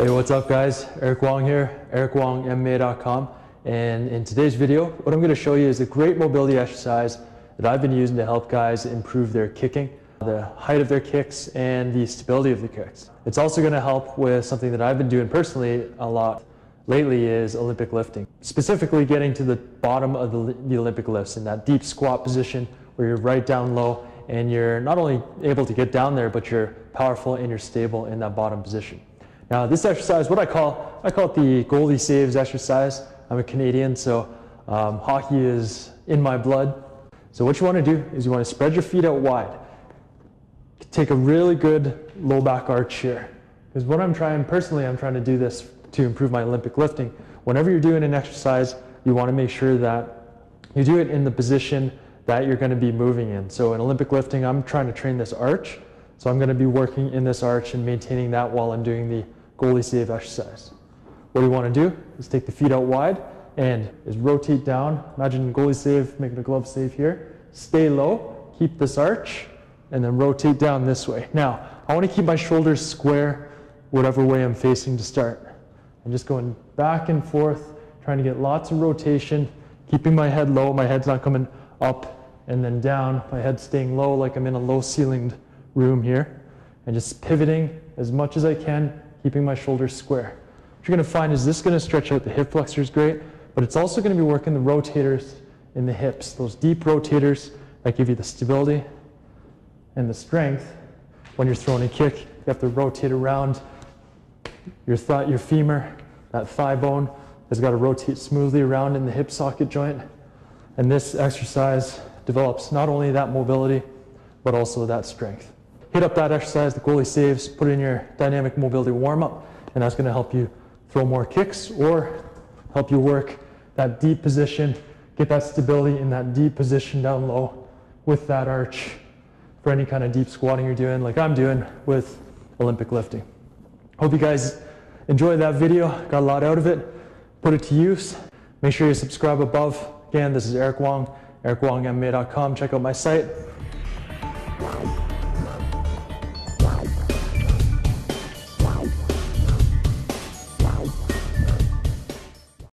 Hey, what's up guys? Eric Wong here, ericwongmma.com. And in today's video, what I'm gonna show you is a great mobility exercise that I've been using to help guys improve their kicking, the height of their kicks, and the stability of the kicks. It's also gonna help with something that I've been doing personally a lot lately is Olympic lifting. Specifically getting to the bottom of the, the Olympic lifts in that deep squat position where you're right down low and you're not only able to get down there, but you're powerful and you're stable in that bottom position. Now this exercise, what I call, I call it the goalie saves exercise. I'm a Canadian, so um, hockey is in my blood. So what you want to do is you want to spread your feet out wide. Take a really good low back arch here. Because what I'm trying, personally, I'm trying to do this to improve my Olympic lifting. Whenever you're doing an exercise, you want to make sure that you do it in the position that you're going to be moving in. So in Olympic lifting, I'm trying to train this arch. So I'm going to be working in this arch and maintaining that while I'm doing the goalie save exercise. What you want to do is take the feet out wide and is rotate down. Imagine goalie save, making a glove save here. Stay low, keep this arch, and then rotate down this way. Now, I want to keep my shoulders square whatever way I'm facing to start. I'm just going back and forth, trying to get lots of rotation, keeping my head low. My head's not coming up and then down. My head staying low like I'm in a low ceilinged room here. And just pivoting as much as I can keeping my shoulders square. What you're going to find is this is going to stretch out the hip flexors great, but it's also going to be working the rotators in the hips, those deep rotators that give you the stability and the strength when you're throwing a kick. You have to rotate around your, th- your femur, that thigh bone has got to rotate smoothly around in the hip socket joint. And this exercise develops not only that mobility, but also that strength hit up that exercise, the goalie saves, put in your dynamic mobility warm up, and that's going to help you throw more kicks or help you work that deep position, get that stability in that deep position down low with that arch for any kind of deep squatting you're doing, like I'm doing with Olympic lifting. Hope you guys enjoyed that video, got a lot out of it, put it to use. Make sure you subscribe above. Again, this is Eric Wong, ericwongmma.com. Check out my site.